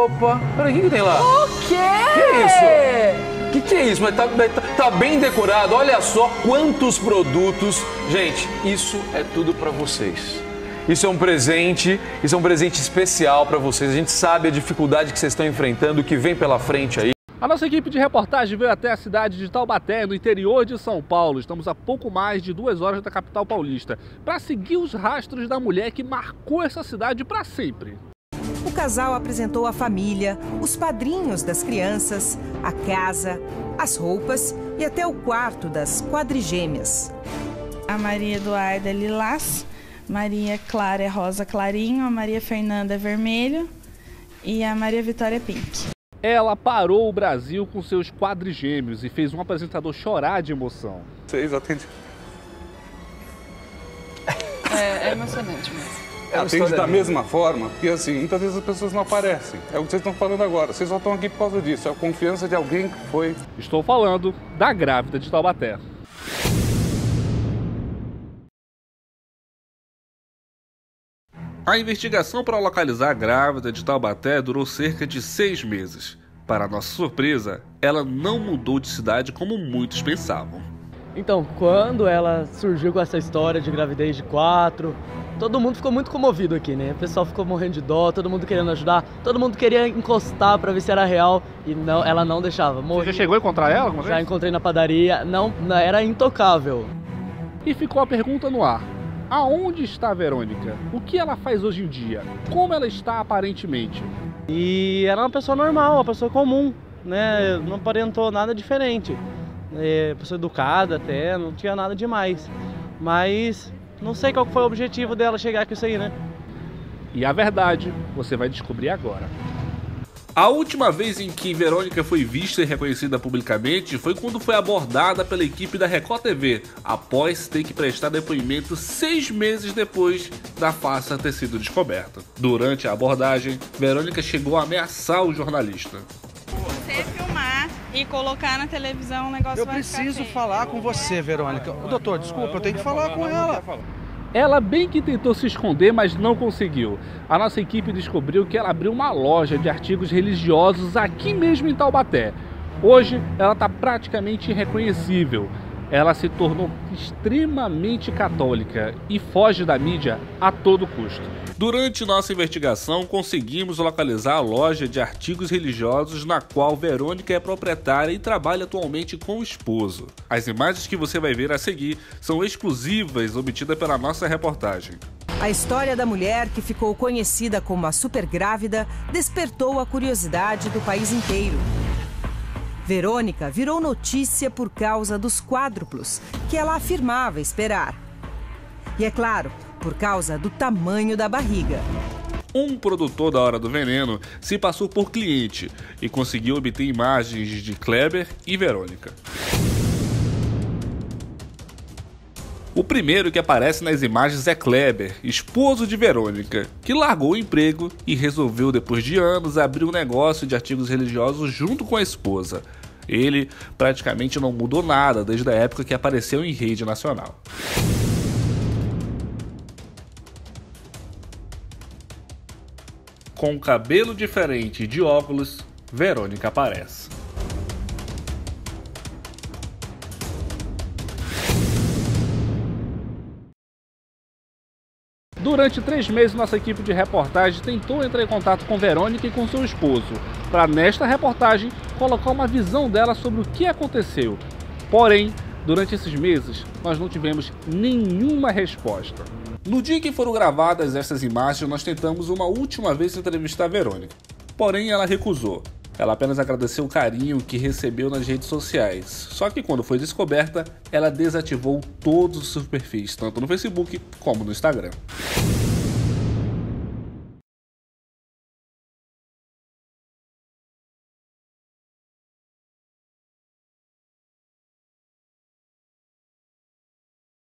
Opa, peraí, o que, que tem lá? O quê? Que é isso? O que, que é isso? Mas tá, tá, tá bem decorado, olha só quantos produtos. Gente, isso é tudo para vocês. Isso é um presente, isso é um presente especial para vocês. A gente sabe a dificuldade que vocês estão enfrentando, o que vem pela frente aí. A nossa equipe de reportagem veio até a cidade de Taubaté, no interior de São Paulo. Estamos a pouco mais de duas horas da capital paulista, para seguir os rastros da mulher que marcou essa cidade para sempre. O casal apresentou a família, os padrinhos das crianças, a casa, as roupas e até o quarto das quadrigêmeas. A Maria Eduarda é lilás, Maria Clara é rosa clarinho, a Maria Fernanda é vermelho e a Maria Vitória é pink. Ela parou o Brasil com seus quadrigêmeos e fez um apresentador chorar de emoção. Vocês atendem. É, é emocionante mesmo. É Atende da mesma forma, porque assim, muitas vezes as pessoas não aparecem. É o que vocês estão falando agora. Vocês só estão aqui por causa disso. É a confiança de alguém que foi. Estou falando da grávida de Taubaté. A investigação para localizar a grávida de Taubaté durou cerca de seis meses. Para nossa surpresa, ela não mudou de cidade como muitos pensavam. Então, quando ela surgiu com essa história de gravidez de quatro, todo mundo ficou muito comovido aqui, né? O pessoal ficou morrendo de dó, todo mundo querendo ajudar, todo mundo queria encostar para ver se era real e não, ela não deixava. Morria. Você já chegou a encontrar ela alguma vez? Já encontrei na padaria, não, não era intocável. E ficou a pergunta no ar: Aonde está a Verônica? O que ela faz hoje em dia? Como ela está aparentemente? E era uma pessoa normal, uma pessoa comum, né? Não aparentou nada diferente. É, pessoa educada até, não tinha nada demais. Mas não sei qual foi o objetivo dela chegar com isso aí, né? E a verdade você vai descobrir agora. A última vez em que Verônica foi vista e reconhecida publicamente foi quando foi abordada pela equipe da Record TV, após ter que prestar depoimento seis meses depois da farsa ter sido descoberta. Durante a abordagem, Verônica chegou a ameaçar o jornalista. Você filmar e colocar na televisão um negócio Eu preciso falar com você, Verônica. Doutor, desculpa, eu tenho que falar com ela. Ela bem que tentou se esconder, mas não conseguiu. A nossa equipe descobriu que ela abriu uma loja de artigos religiosos aqui mesmo em Taubaté. Hoje ela está praticamente irreconhecível. Ela se tornou extremamente católica e foge da mídia a todo custo. Durante nossa investigação, conseguimos localizar a loja de artigos religiosos na qual Verônica é proprietária e trabalha atualmente com o esposo. As imagens que você vai ver a seguir são exclusivas obtidas pela nossa reportagem. A história da mulher que ficou conhecida como a super grávida despertou a curiosidade do país inteiro. Verônica virou notícia por causa dos quádruplos que ela afirmava esperar. E é claro, por causa do tamanho da barriga. Um produtor da Hora do Veneno se passou por cliente e conseguiu obter imagens de Kleber e Verônica. O primeiro que aparece nas imagens é Kleber, esposo de Verônica, que largou o emprego e resolveu, depois de anos, abrir um negócio de artigos religiosos junto com a esposa. Ele praticamente não mudou nada desde a época que apareceu em rede nacional. Com cabelo diferente e de óculos, Verônica aparece. Durante três meses, nossa equipe de reportagem tentou entrar em contato com Verônica e com seu esposo, para nesta reportagem colocar uma visão dela sobre o que aconteceu. Porém, durante esses meses, nós não tivemos nenhuma resposta. No dia que foram gravadas essas imagens, nós tentamos uma última vez entrevistar Verônica. Porém, ela recusou. Ela apenas agradeceu o carinho que recebeu nas redes sociais. Só que quando foi descoberta, ela desativou todos os perfis, tanto no Facebook como no Instagram.